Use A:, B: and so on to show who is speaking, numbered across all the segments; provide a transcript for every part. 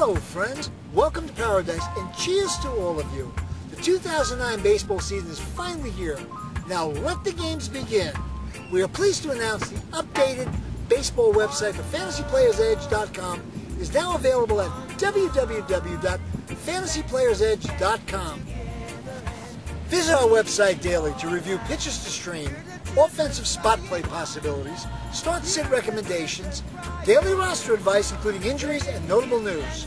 A: Hello, friends. Welcome to Paradise, and cheers to all of you. The 2009 baseball season is finally here. Now let the games begin. We are pleased to announce the updated baseball website for FantasyPlayersEdge.com is now available at www.fantasyplayersedge.com. Visit our website daily to review pitches to stream, offensive spot play possibilities, start sit recommendations, daily roster advice including injuries and notable news.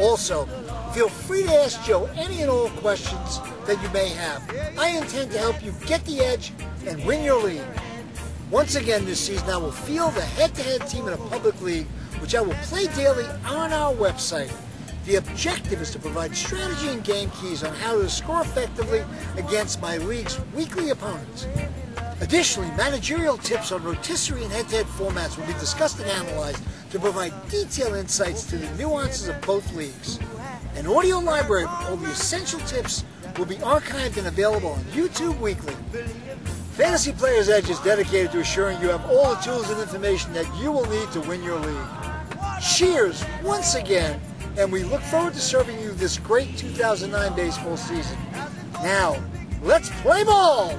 A: Also, feel free to ask Joe any and all questions that you may have. I intend to help you get the edge and win your league. Once again this season, I will field a head-to-head team in a public league, which I will play daily on our website. The objective is to provide strategy and game keys on how to score effectively against my league's weekly opponents. Additionally, managerial tips on rotisserie and head-to-head formats will be discussed and analyzed to provide detailed insights to the nuances of both leagues. An audio library of all the essential tips will be archived and available on YouTube weekly. Fantasy Players Edge is dedicated to assuring you have all the tools and information that you will need to win your league. Cheers once again and we look forward to serving you this great 2009 baseball season. Now, let's play ball!